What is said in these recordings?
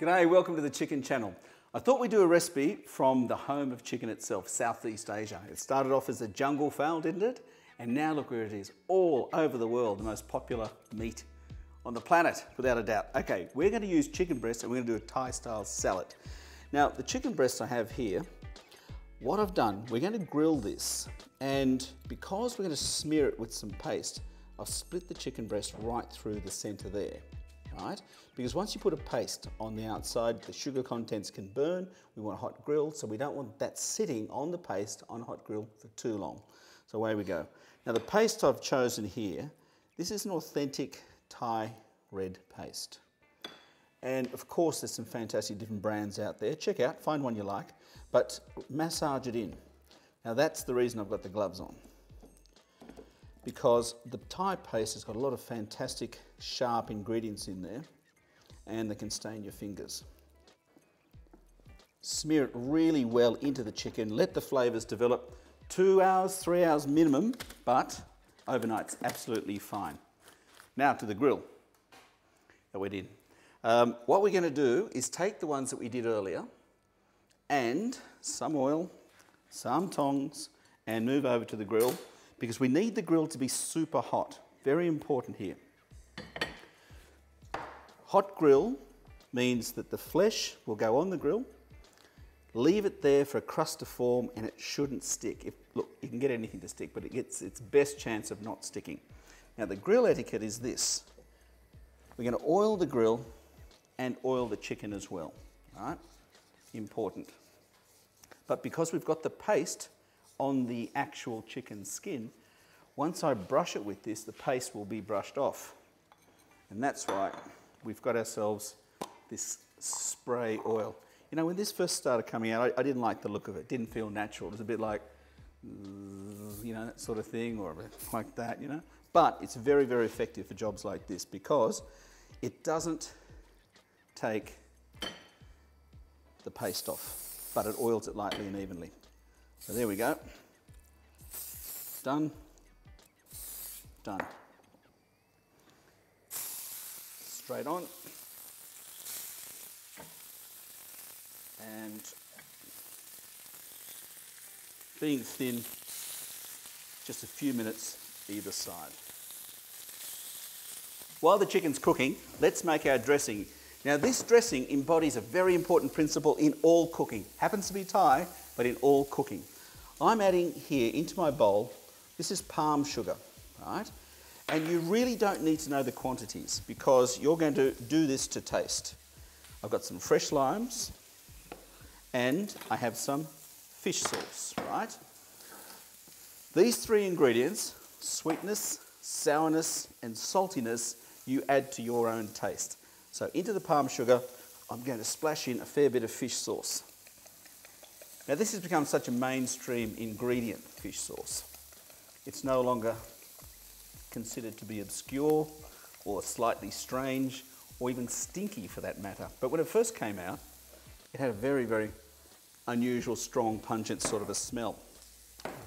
G'day, welcome to the Chicken Channel. I thought we'd do a recipe from the home of chicken itself, Southeast Asia. It started off as a jungle fowl, didn't it? And now look where it is, all over the world, the most popular meat on the planet, without a doubt. Okay, we're going to use chicken breast and we're going to do a Thai style salad. Now, the chicken breast I have here, what I've done, we're going to grill this and because we're going to smear it with some paste, I've split the chicken breast right through the center there right? Because once you put a paste on the outside, the sugar contents can burn. We want a hot grill, so we don't want that sitting on the paste on a hot grill for too long. So away we go. Now the paste I've chosen here, this is an authentic Thai red paste. And of course there's some fantastic different brands out there. Check out, find one you like, but massage it in. Now that's the reason I've got the gloves on because the Thai paste has got a lot of fantastic sharp ingredients in there and they can stain your fingers. Smear it really well into the chicken, let the flavours develop. Two hours, three hours minimum, but overnight's absolutely fine. Now to the grill that we did. Um, what we're going to do is take the ones that we did earlier and some oil, some tongs, and move over to the grill because we need the grill to be super hot. Very important here. Hot grill means that the flesh will go on the grill, leave it there for a crust to form and it shouldn't stick. If, look, you can get anything to stick, but it gets its best chance of not sticking. Now the grill etiquette is this. We're going to oil the grill and oil the chicken as well, right? Important. But because we've got the paste, on the actual chicken skin, once I brush it with this, the paste will be brushed off. And that's right, we've got ourselves this spray oil. You know, when this first started coming out, I, I didn't like the look of it. it. Didn't feel natural. It was a bit like, you know, that sort of thing, or like that, you know. But it's very, very effective for jobs like this because it doesn't take the paste off, but it oils it lightly and evenly. So there we go. Done. Done. Straight on. And being thin, just a few minutes either side. While the chicken's cooking, let's make our dressing. Now this dressing embodies a very important principle in all cooking. Happens to be Thai, but in all cooking. I'm adding here into my bowl, this is palm sugar, right? And you really don't need to know the quantities because you're going to do this to taste. I've got some fresh limes and I have some fish sauce, right? These three ingredients, sweetness, sourness and saltiness, you add to your own taste. So into the palm sugar, I'm going to splash in a fair bit of fish sauce. Now this has become such a mainstream ingredient, fish sauce. It's no longer considered to be obscure or slightly strange or even stinky for that matter. But when it first came out, it had a very, very unusual, strong, pungent sort of a smell.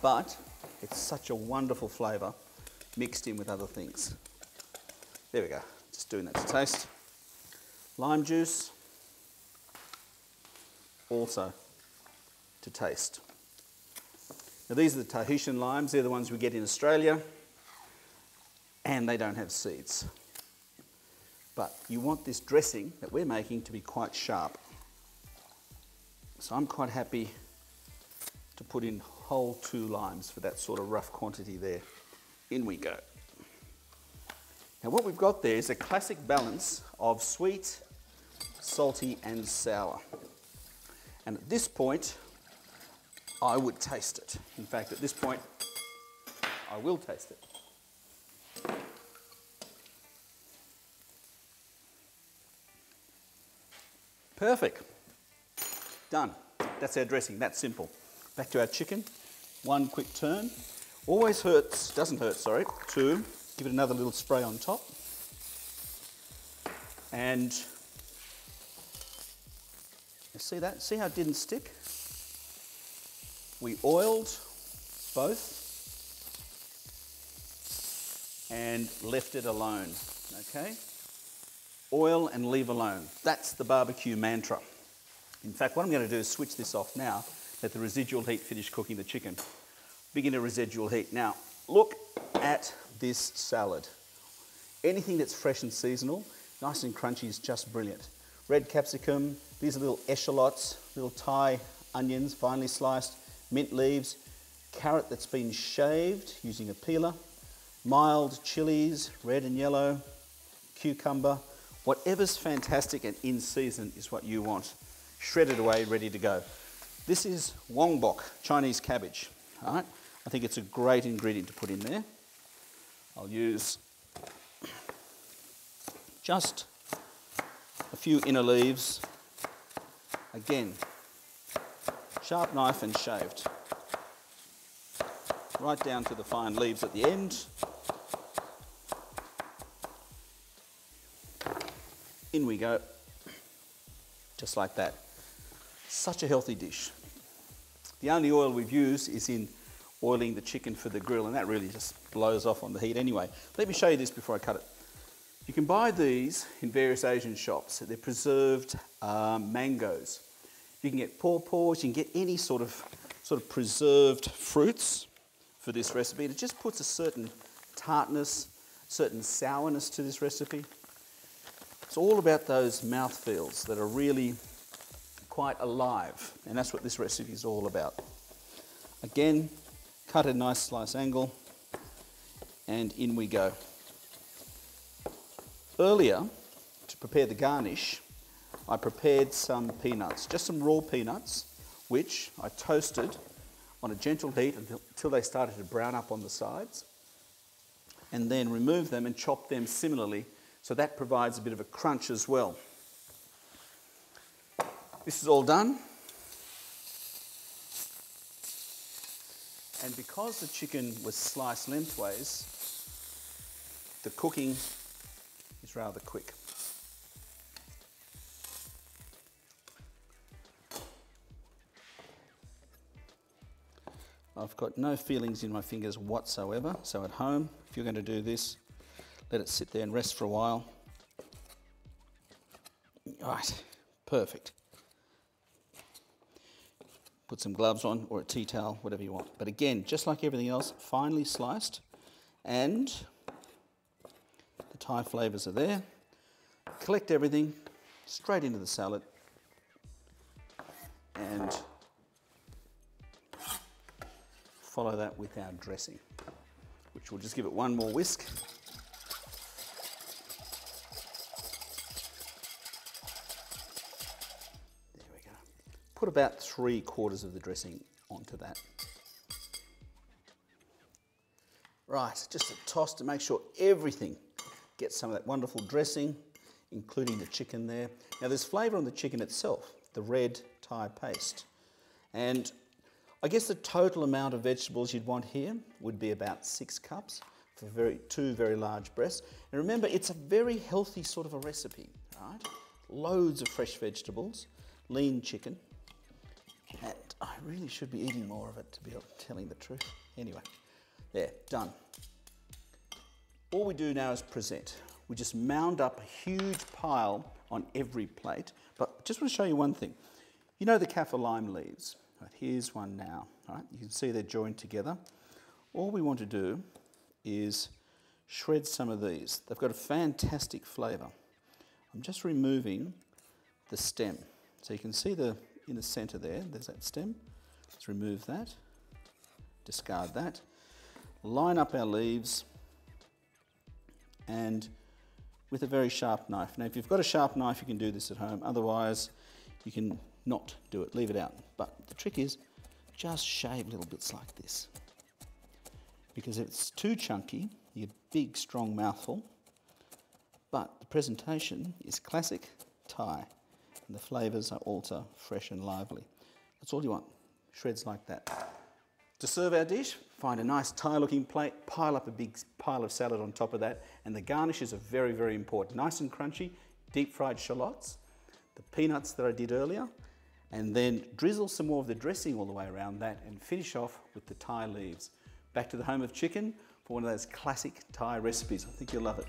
But it's such a wonderful flavour mixed in with other things. There we go, just doing that to taste. Lime juice, also to taste. Now these are the Tahitian limes, they're the ones we get in Australia, and they don't have seeds. But you want this dressing that we're making to be quite sharp. So I'm quite happy to put in whole two limes for that sort of rough quantity there. In we go. Now what we've got there is a classic balance of sweet, salty and sour. And at this point, I would taste it. In fact, at this point, I will taste it. Perfect. Done. That's our dressing, that's simple. Back to our chicken. One quick turn. Always hurts, doesn't hurt, sorry, to give it another little spray on top. And see that? See how it didn't stick? we oiled both and left it alone, okay? Oil and leave alone. That's the barbecue mantra. In fact, what I'm going to do is switch this off now, let the residual heat finish cooking the chicken. Begin a residual heat. Now, look at this salad. Anything that's fresh and seasonal, nice and crunchy is just brilliant. Red capsicum, these are little eschalots, little Thai onions, finely sliced, mint leaves, carrot that's been shaved using a peeler, mild chilies, red and yellow, cucumber, whatever's fantastic and in season is what you want. Shredded away, ready to go. This is wongbok, Chinese cabbage. All right? I think it's a great ingredient to put in there. I'll use just a few inner leaves. Again, sharp knife and shaved. Right down to the fine leaves at the end. In we go. Just like that. Such a healthy dish. The only oil we've used is in oiling the chicken for the grill, and that really just blows off on the heat anyway. Let me show you this before I cut it. You can buy these in various Asian shops. They're preserved um, mangoes. You can get pawpaws, you can get any sort of, sort of preserved fruits for this recipe. And it just puts a certain tartness, certain sourness to this recipe. It's all about those mouthfeels that are really quite alive. And that's what this recipe is all about. Again, cut a nice slice angle, and in we go. Earlier, to prepare the garnish, I prepared some peanuts, just some raw peanuts, which I toasted on a gentle heat until, they started to brown up on the sides, and then removed them and chopped them similarly, so that provides a bit of a crunch as well. This is all done. And because the chicken was sliced lengthways, the cooking is rather quick. I've got no feelings in my fingers whatsoever, so at home, if you're going to do this, let it sit there and rest for a while. Right, perfect put some gloves on or a tea towel, whatever you want. But again, just like everything else, finely sliced and the Thai flavours are there. Collect everything straight into the salad and follow that with our dressing, which will just give it one more whisk. Put about three quarters of the dressing onto that. Right, just a toss to make sure everything gets some of that wonderful dressing, including the chicken there. Now there's flavour on the chicken itself, the red Thai paste. And I guess the total amount of vegetables you'd want here would be about six cups for very, two very large breasts. And remember, it's a very healthy sort of a recipe, right? Loads of fresh vegetables, lean chicken, and I really should be eating more of it to be telling the truth. Anyway, there, done. All we do now is present. We just mound up a huge pile on every plate. But just want to show you one thing. You know the kaffir lime leaves? Right, here's one now. Right, you can see they're joined together. All we want to do is shred some of these. They've got a fantastic flavour. I'm just removing the stem. So you can see the in the center there, there's that stem. Let's remove that, discard that. Line up our leaves and with a very sharp knife. Now if you've got a sharp knife you can do this at home, otherwise you can not do it, leave it out. But the trick is just shave little bits like this. Because if it's too chunky, you get a big strong mouthful, but the presentation is classic Thai and the flavours are also fresh and lively. That's all you want, shreds like that. To serve our dish, find a nice Thai looking plate, pile up a big pile of salad on top of that, and the garnishes are very, very important. Nice and crunchy, deep fried shallots, the peanuts that I did earlier, and then drizzle some more of the dressing all the way around that and finish off with the Thai leaves. Back to the home of chicken for one of those classic Thai recipes. I think you'll love it.